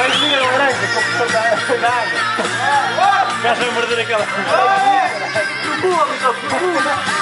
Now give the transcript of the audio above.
Vai vir a laranja com a pressão da água. O gajo vai morder aquela. Procura, procura.